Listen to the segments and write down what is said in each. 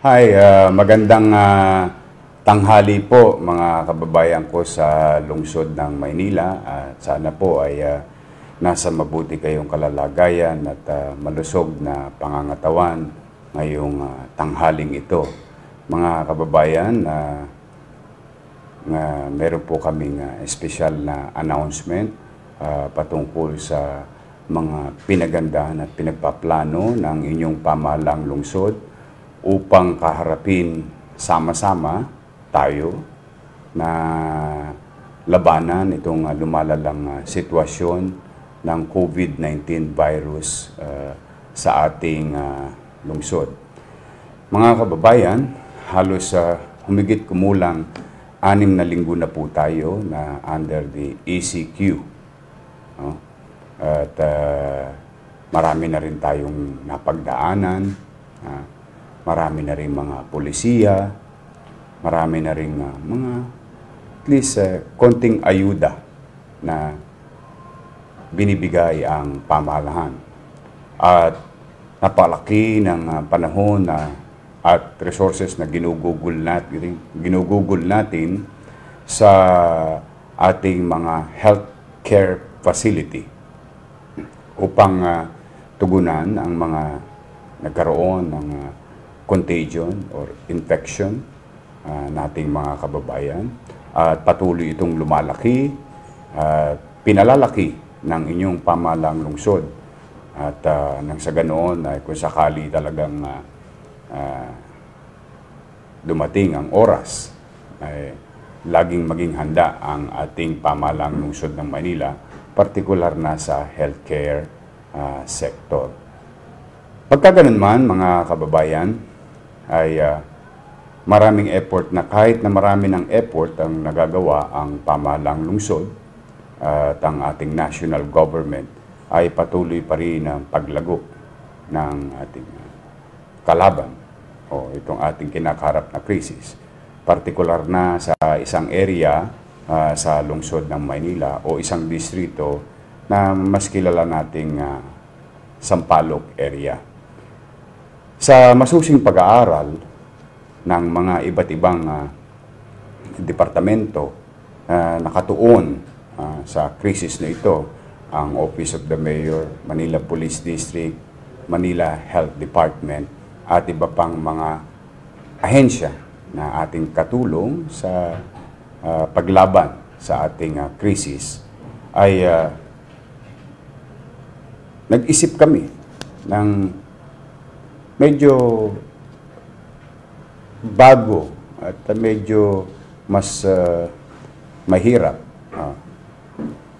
Hi, ah, magandang ah, tanghali po mga kababayan ko sa lungsod ng Maynila. At sana po ay ah, nasa mabuti kayong kalalagayan at ah, malusog na pangangatawan ngayong ah, tanghaling ito. Mga kababayan, ah, nga meron po kaming uh, espesyal na announcement ah, patungkol sa mga pinagandahan at pinagpaplano ng inyong pamahalang lungsod upang kaharapin sama-sama tayo na labanan itong ah, lumalalang ah, sitwasyon ng COVID-19 virus ah, sa ating ah, lungsod. Mga kababayan, halos sa humigit kumulang anim na linggo na po tayo na under the ECQ. No? At ah, marami na rin tayong napagdaanan. ah, marami na rin mga polisiya. Marami na rin ah, mga at least ah, konting ayuda na binibigay ang pamahalaan. At napalaki ng ah, panahon na at resources na ginugugol natin, ginugugol natin sa ating mga healthcare facility upang ah, tugunan ang mga nagkaroon ng ah, contagion or infection ah, nating mga kababayan at patuloy itong lumalaki at pinalalaki ng inyong pamalang lungsod at ah, nang sa ganoon ay kung sakali talagang ah, dumating ang oras ay laging maging handa ang ating pamalang lungsod ng Manila, partikular na sa healthcare ah, sector. Pagka ganun man, mga kababayan, ay ah, maraming effort na kahit na marami ng effort ang nagagawa ang pamahalang lungsod at ang ating national government ay patuloy pa rin ang paglago ng ating ah, kalaban o itong ating kinakaharap na krisis. Partikular na sa isang area ah, sa lungsod ng Maynila o isang distrito na mas kilala nating ah, Sampaloc area. Sa masusing pag-aaral ng mga iba't ibang ah, departamento na nakatuon ah, sa krisis na ito, ang Office of the Mayor, Manila Police District, Manila Health Department, at iba pang mga ahensya na ating katulong sa ah, paglaban sa ating ah, krisis ay ah, nag-isip kami ng medyo bago at medyo mas ah, mahirap ah,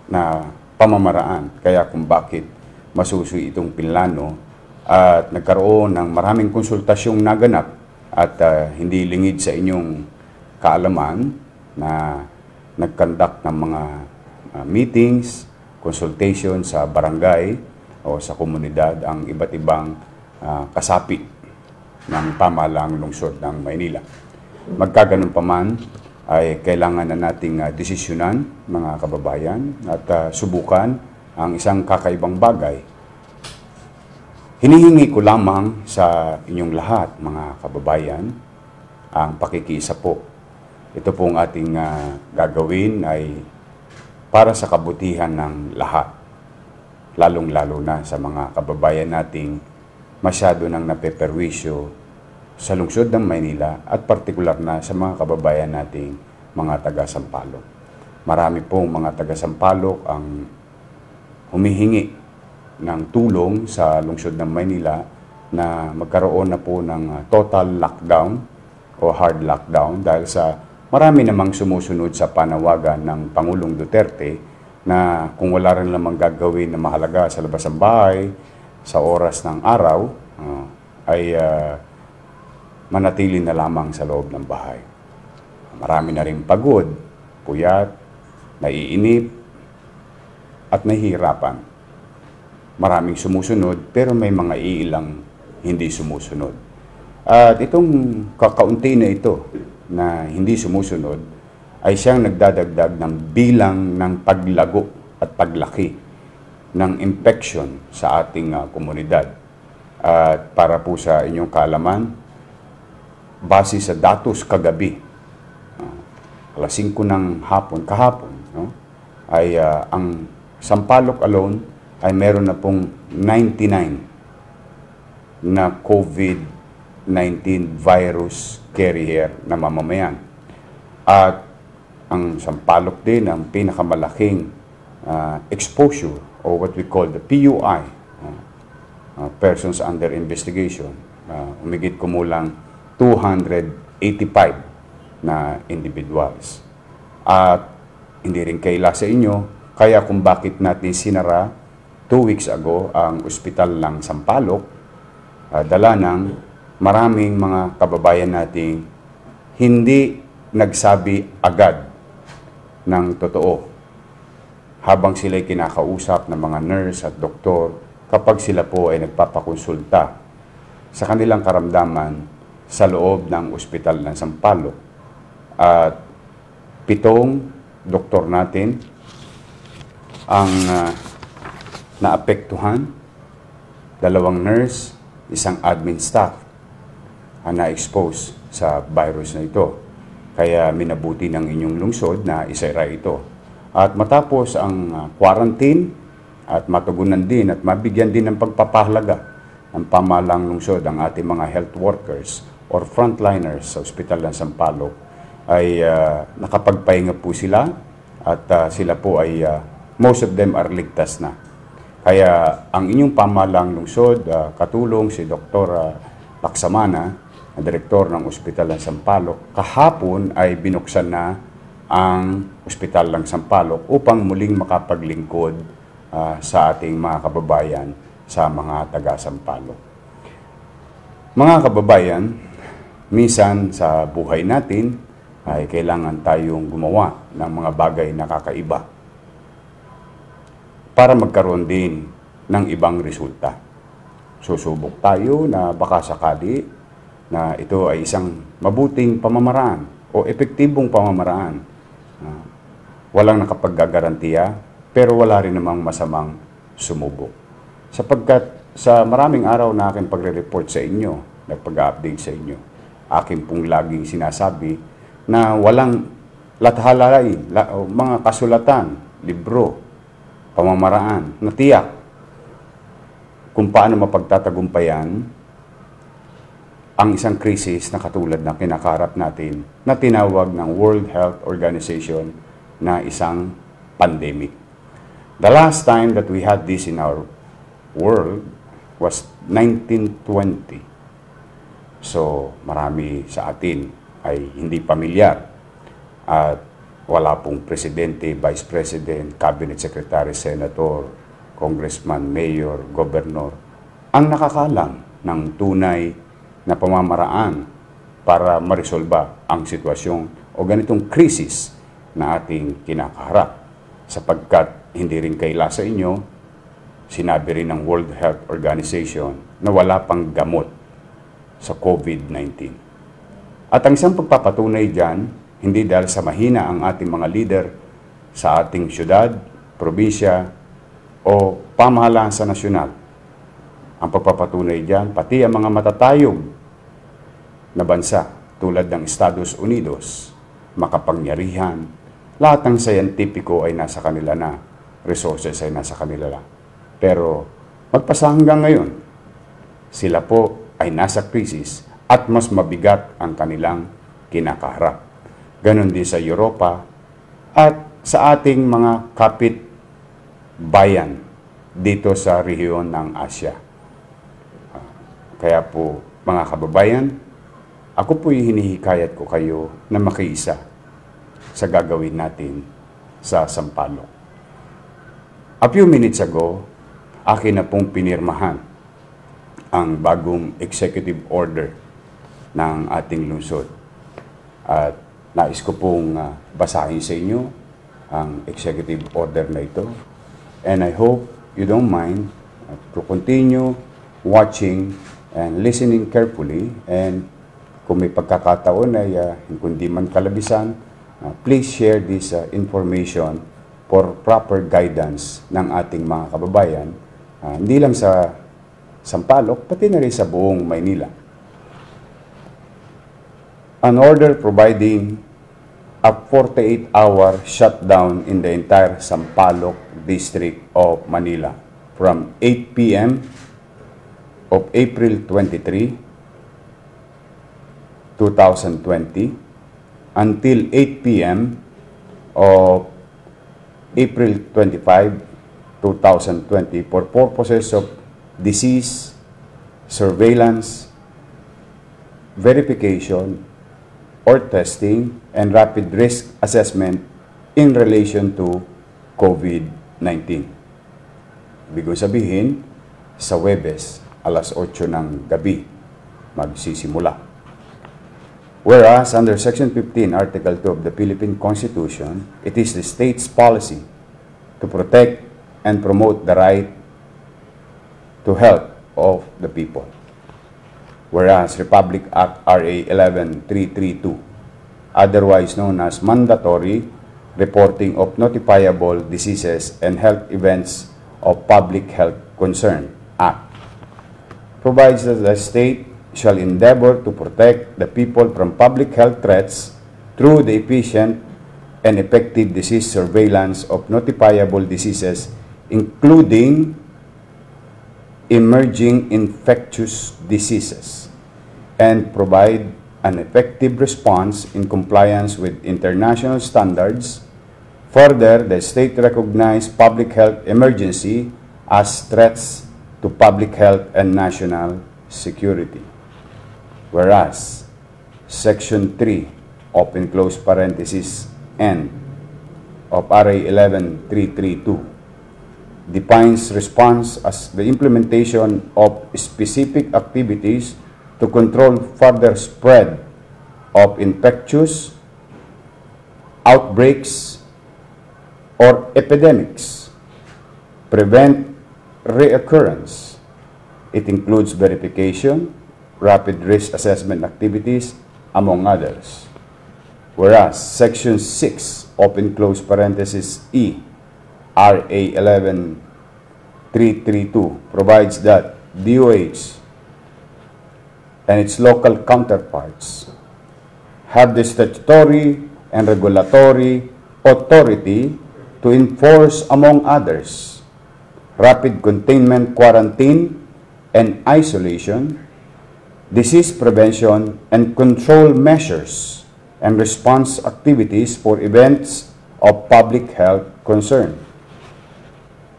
na pamamaraan. Kaya kung bakit masusuy itong pinlano at nagkaroon ng maraming konsultasyong naganap at ah, hindi lingid sa inyong kaalaman na nagkandak ng mga ah, meetings, consultation sa barangay o sa komunidad ang iba't ibang ah, kasapi ng pamahalang lungsod ng Maynila. Magkaganon pa man, ay kailangan na nating ah, desisyonan, mga kababayan, at ah, subukan ang isang kakaibang bagay. Hinihingi ko lamang sa inyong lahat, mga kababayan, ang pakikiisa po. Ito pong ating ah, gagawin ay para sa kabutihan ng lahat, lalong-lalo na sa mga kababayan nating masyado nang napeperwisyo sa lungsod ng Maynila at partikular na sa mga kababayan nating mga taga-Sampaloc. Marami pong mga taga-Sampaloc ang humihingi ng tulong sa lungsod ng Maynila na magkaroon na po ng uh, total lockdown o hard lockdown dahil sa marami namang sumusunod sa panawagan ng Pangulong Duterte na kung wala rin lamang gagawin na mahalaga sa labas ng bahay sa oras ng araw uh, ay uh, manatili na lamang sa loob ng bahay. Marami na rin pagod, puyat, naiinip, at nahihirapan. Maraming sumusunod, pero may mga iilang hindi sumusunod. At itong kakaunti na ito na hindi sumusunod ay siyang nagdadagdag ng bilang ng paglago at paglaki ng infection sa ating uh, komunidad. At para po sa inyong kaalaman, base sa datos kagabi, ah, alas 5 ng hapon, kahapon, no? ay ah, ang Sampaloc alone ay meron na pong 99 na COVID-19 virus carrier na mamamayan. At ang Sampaloc din ang pinakamalaking ah, exposure or what we call the PUI, ah, uh, persons under investigation, uh, umigit kumulang 285 na individuals. At hindi rin kaila sa inyo, kaya kung bakit natin sinara two weeks ago ang ospital ng Sampaloc, uh, dala ng maraming mga kababayan nating hindi nagsabi agad ng totoo habang sila'y kinakausap ng mga nurse at doktor kapag sila po ay nagpapakonsulta sa kanilang karamdaman sa loob ng ospital ng Sampaloc. At pitong doktor natin ang uh, naapektuhan, dalawang nurse, isang admin staff ang na-expose sa virus na ito. Kaya minabuti ng inyong lungsod na isara ito. At matapos ang uh, quarantine at matugunan din at mabigyan din ng pagpapahalaga ng pamalang lungsod ang ating mga health workers or frontliners sa Ospital ng Sampaloc ay uh, nakapagpahinga po sila at uh, sila po ay uh, most of them are ligtas na. Kaya ang inyong pamalang lungsod, uh, katulong si Dr. Uh, Laksamana, ang direktor ng Ospital ng Sampaloc, kahapon ay binuksan na ang Ospital ng Sampaloc upang muling makapaglingkod uh, sa ating mga kababayan sa mga taga Sampaloc. Mga kababayan, minsan sa buhay natin ay kailangan tayong gumawa ng mga bagay na kakaiba para magkaroon din ng ibang resulta. Susubok tayo na baka sakali na ito ay isang mabuting pamamaraan o epektibong pamamaraan Uh, walang nakapaggagarantiya, pero wala rin namang masamang sumubok. Sapagkat sa maraming araw na aking pagre-report sa inyo, nagpag-update sa inyo, aking pong laging sinasabi na walang lathalalain, la, mga kasulatan, libro, pamamaraan, na tiyak kung paano mapagtatagumpayan ang isang krisis na katulad ng kinakarap natin na tinawag ng World Health Organization na isang pandemic. The last time that we had this in our world was 1920. So, marami sa atin ay hindi pamilyar at wala pong presidente, vice president, cabinet secretary, senator, congressman, mayor, governor ang nakakalam ng tunay na pamamaraan para marisolba ang sitwasyon o ganitong krisis na ating kinakaharap. Sapagkat hindi rin kaila sa inyo, sinabi rin ng World Health Organization na wala pang gamot sa COVID-19. At ang isang pagpapatunay dyan, hindi dahil sa mahina ang ating mga leader sa ating syudad, probinsya, o pamahalaan sa nasyonal, ang pagpapatunay diyan, pati ang mga matatayog na bansa tulad ng Estados Unidos, makapangyarihan, lahat ng scientifico ay nasa kanila na, resources ay nasa kanila na. Pero magpasa hanggang ngayon, sila po ay nasa krisis at mas mabigat ang kanilang kinakaharap. Ganon din sa Europa at sa ating mga kapit bayan dito sa rehiyon ng Asya. Kaya po, mga kababayan, ako po'y hinihikayat ko kayo na makiisa sa gagawin natin sa Sampaloc. A few minutes ago, akin na pong pinirmahan ang bagong executive order ng ating lungsod. At nais ko pong uh, basahin sa inyo ang executive order na ito. And I hope you don't mind to continue watching and listening carefully and kung may pagkakataon ay uh, kundi man kalabisan, uh, please share this uh, information for proper guidance ng ating mga kababayan, uh, hindi lang sa Sampaloc, pati na rin sa buong Maynila. an order providing a 48-hour shutdown in the entire Sampaloc district of Manila from 8 p.m. of April 23, 2020 until 8 p.m. of April 25, 2020 for purposes of disease, surveillance, verification, or testing and rapid risk assessment in relation to COVID-19. Ibig sabihin, sa Webes, alas 8 ng gabi, magsisimula. Whereas, under Section 15, Article 2 of the Philippine Constitution, it is the state's policy to protect and promote the right to health of the people. Whereas Republic Act RA 11332, otherwise known as Mandatory Reporting of Notifiable Diseases and Health Events of Public Health Concern Act, provides that the state shall endeavor to protect the people from public health threats through the efficient and effective disease surveillance of notifiable diseases, including emerging infectious diseases, and provide an effective response in compliance with international standards. Further, the state recognized public health emergency as threats to public health and national security. Whereas, Section 3, open close parenthesis, N of RA 11332 defines response as the implementation of specific activities to control further spread of infectious outbreaks or epidemics, prevent reoccurrence. It includes verification, rapid risk assessment activities, among others. Whereas Section 6, open close parenthesis E, RA 11332 provides that DOH and its local counterparts have the statutory and regulatory authority to enforce, among others, rapid containment, quarantine, and isolation, disease prevention and control measures, and response activities for events of public health concern.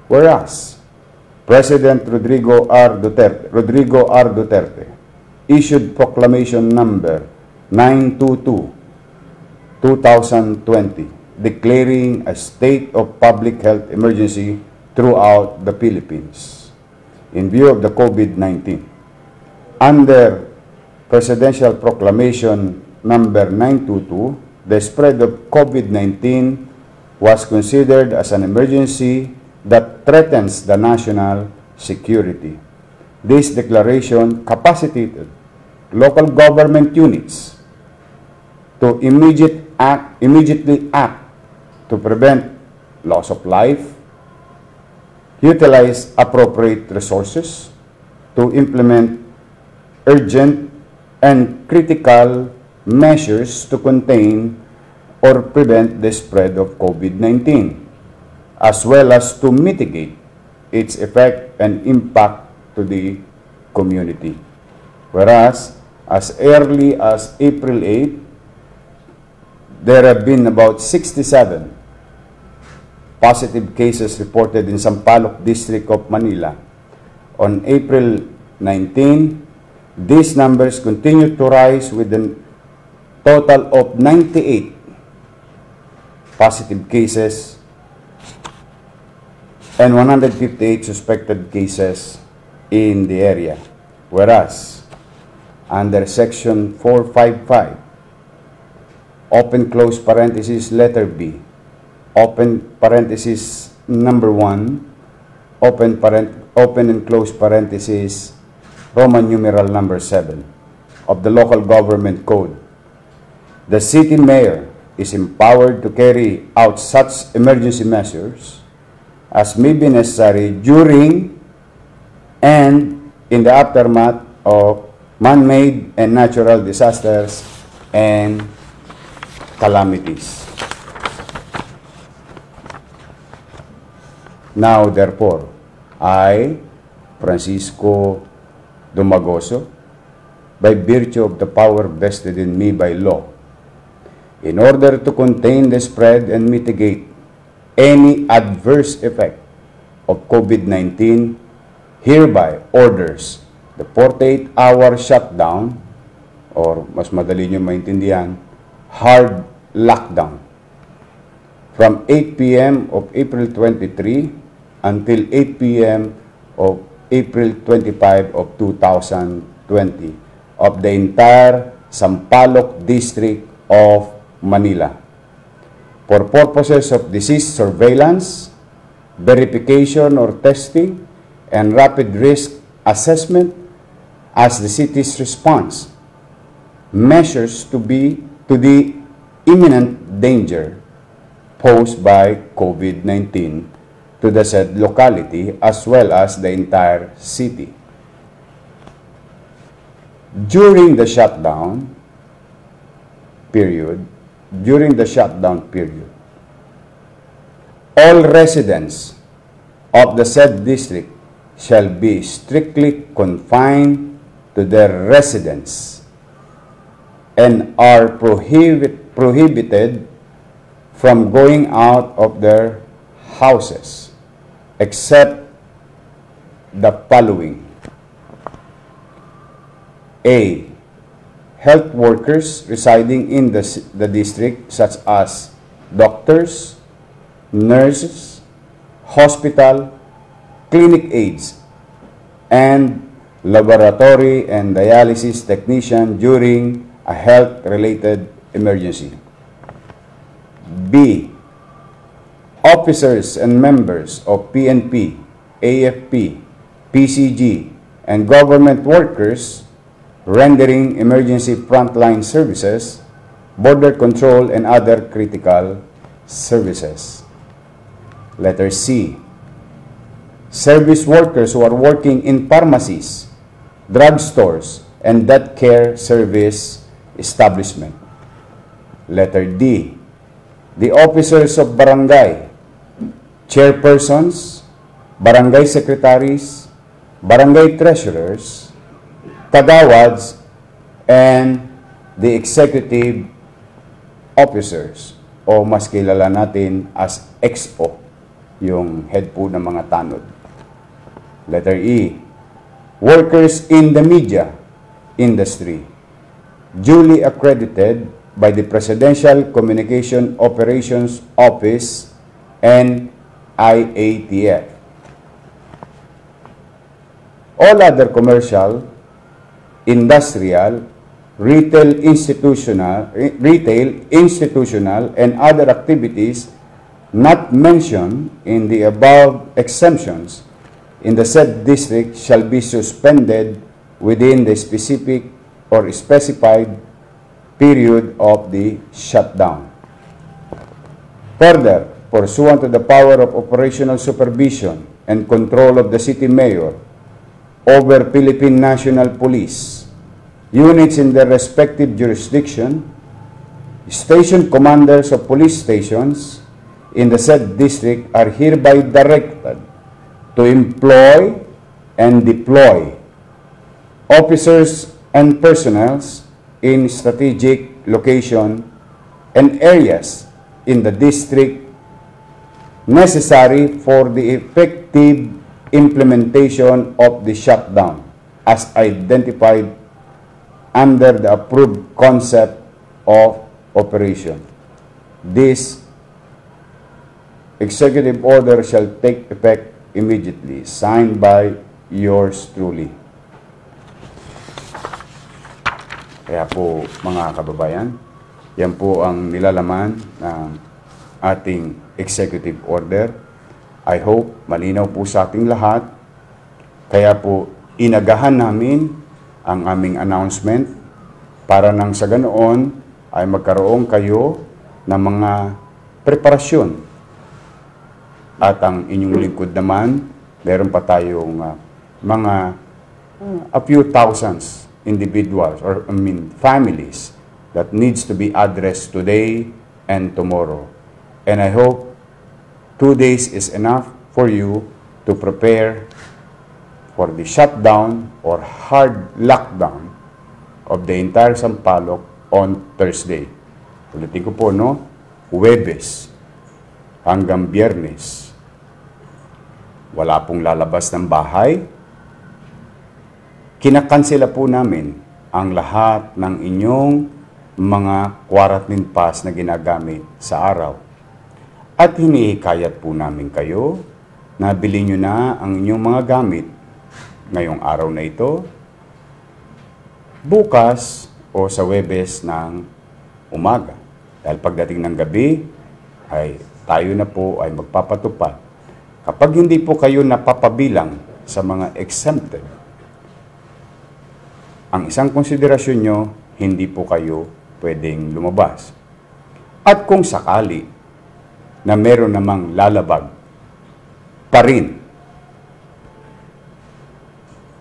Whereas, President Rodrigo R. Duterte, Rodrigo R. Duterte issued proclamation number 922-2020 declaring a state of public health emergency throughout the Philippines in view of the COVID-19. Under Presidential Proclamation number 922, the spread of COVID-19 was considered as an emergency that threatens the national security. This declaration capacitated local government units to immediate act, immediately act to prevent loss of life, utilize appropriate resources to implement urgent and critical measures to contain or prevent the spread of COVID-19 as well as to mitigate its effect and impact to the community. Whereas, as early as April 8, there have been about 67 positive cases reported in Sampaloc District of Manila. On April 19, these numbers continue to rise with a total of 98 positive cases and 158 suspected cases in the area. Whereas, under Section 455, open close parenthesis letter B, open parenthesis number 1, open, parent, open and close parenthesis Roman numeral number 7 of the Local Government Code. The city mayor is empowered to carry out such emergency measures as may be necessary during and in the aftermath of man-made and natural disasters and calamities. Now, therefore, I, Francisco Dumagoso, by virtue of the power vested in me by law, in order to contain the spread and mitigate any adverse effect of COVID-19, hereby orders the 48-hour shutdown, or mas madali nyo maintindihan, hard lockdown, from 8 p.m. of April 23 until 8 p.m. of April 25 of 2020 of the entire Sampaloc District of Manila for purposes of disease surveillance, verification or testing, and rapid risk assessment as the city's response measures to be to the imminent danger posed by COVID-19 to the said locality as well as the entire city. During the shutdown period, during the shutdown period, all residents of the said district shall be strictly confined to their residence and are prohibit, prohibited from going out of their houses except the following. A. Health workers residing in the, the district such as doctors, nurses, hospital, clinic aides, and laboratory and dialysis technician during a health-related emergency. B. Officers and members of PNP, AFP, PCG, and government workers rendering emergency frontline services, border control, and other critical services. Letter C. Service workers who are working in pharmacies, drugstores, and death care service establishment. Letter D. The officers of barangay, chairpersons, barangay secretaries, barangay treasurers, kagawads, and the executive officers o mas kilala natin as XO, yung head po ng mga tanod. Letter E, workers in the media industry, duly accredited by the Presidential Communication Operations Office and IATF. All other commercial, industrial, retail institutional, eh, retail, institutional, and other activities not mentioned in the above exemptions in the said district shall be suspended within the specific or specified period of the shutdown. Further, pursuant to the power of operational supervision and control of the city mayor over Philippine National Police, units in their respective jurisdiction, station commanders of police stations in the said district are hereby directed to employ and deploy officers and personnels in strategic location and areas in the district necessary for the effective implementation of the shutdown as identified under the approved concept of operation. This executive order shall take effect immediately, signed by yours truly. Kaya po mga kababayan, yan po ang nilalaman ng ating executive order. I hope malinaw po sa ating lahat. Kaya po inagahan namin ang aming announcement para nang sa ganoon ay magkaroon kayo ng mga preparasyon. At ang inyong lingkod naman, meron pa tayong uh, mga uh, a few thousands individuals or I mean families that needs to be addressed today and tomorrow. And I hope two days is enough for you to prepare for the shutdown or hard lockdown of the entire Sampaloc on Thursday. Ulitin ko po, no? Huwebes hanggang Biyernes. Wala pong lalabas ng bahay. Kinakansela po namin ang lahat ng inyong mga quarantine pass na ginagamit sa araw. At hinihikayat po namin kayo na bilhin nyo na ang inyong mga gamit ngayong araw na ito, bukas o sa Webes ng umaga. Dahil pagdating ng gabi, ay tayo na po ay magpapatupad. Kapag hindi po kayo napapabilang sa mga exempted, ang isang konsiderasyon nyo, hindi po kayo pwedeng lumabas. At kung sakali na meron namang lalabag pa rin,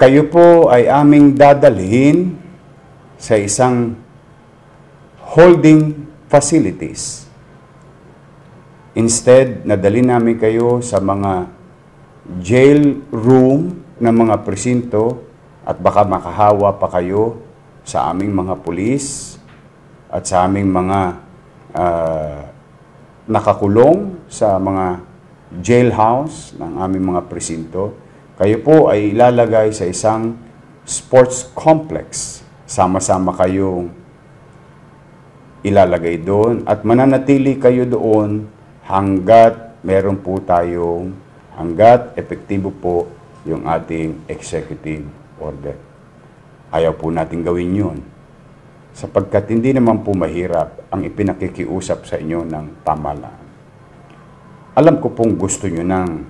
kayo po ay aming dadalhin sa isang holding facilities. Instead, nadali namin kayo sa mga jail room ng mga presinto at baka makahawa pa kayo sa aming mga pulis at sa aming mga uh, nakakulong sa mga jailhouse ng aming mga presinto. Kayo po ay ilalagay sa isang sports complex. Sama-sama kayong ilalagay doon at mananatili kayo doon hanggat meron po tayong, hanggat epektibo po yung ating executive order. Ayaw po natin gawin yun sapagkat hindi naman po mahirap ang ipinakikiusap sa inyo ng pamalaan. Alam ko pong gusto nyo nang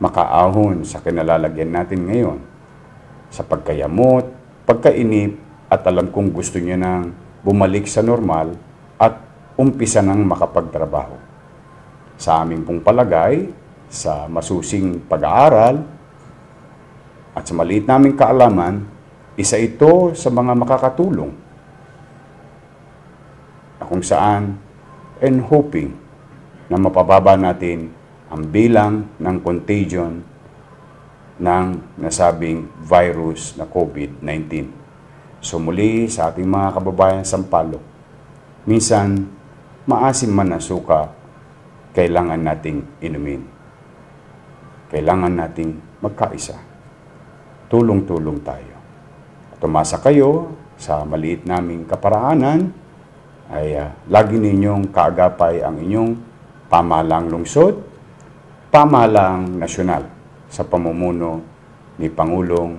makaahon sa kinalalagyan natin ngayon sa pagkayamot, pagkainip, at alam kong gusto nyo nang bumalik sa normal at umpisa ng makapagtrabaho. Sa aming pong palagay, sa masusing pag-aaral, at sa maliit naming kaalaman, isa ito sa mga makakatulong kung saan and hoping na mapababa natin ang bilang ng contagion ng nasabing virus na COVID-19. So muli sa ating mga kababayan Sampalo, minsan maasim man na suka, kailangan nating inumin. Kailangan nating magkaisa. Tulong-tulong tayo. Tumasa kayo sa maliit naming kaparaanan, ay uh, lagi ninyong kaagapay ang inyong pamalang lungsod, pamalang nasyonal sa pamumuno ni Pangulong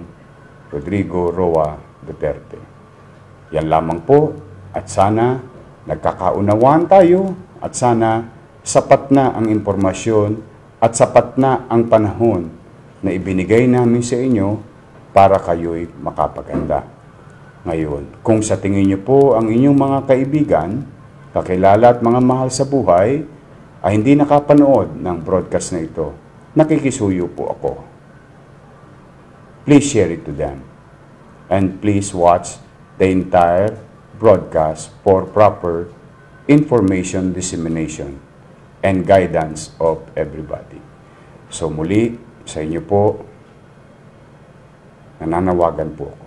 Rodrigo Roa Duterte. Yan lamang po at sana nagkakaunawaan tayo at sana sapat na ang impormasyon at sapat na ang panahon na ibinigay namin sa inyo para kayo'y makapaganda. Ngayon, kung sa tingin niyo po ang inyong mga kaibigan, kakilala at mga mahal sa buhay ay hindi nakapanood ng broadcast na ito, nakikisuyo po ako. Please share it to them and please watch the entire broadcast for proper information dissemination and guidance of everybody. So muli, sa inyo po, nananawagan po.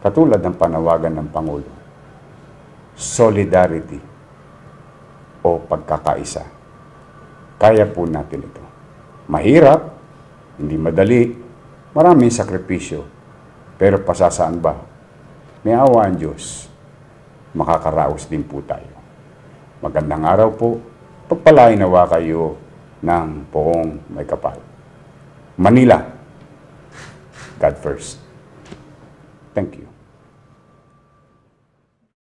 Katulad ng panawagan ng Pangulo, solidarity o pagkakaisa. Kaya po natin ito. Mahirap, hindi madali, maraming sakripisyo, pero pasasaan ba? May awa ang Diyos. Makakaraos din po tayo. Magandang araw po. Pagpalain nawa kayo ng poong may kapal. Manila, God first. Thank you.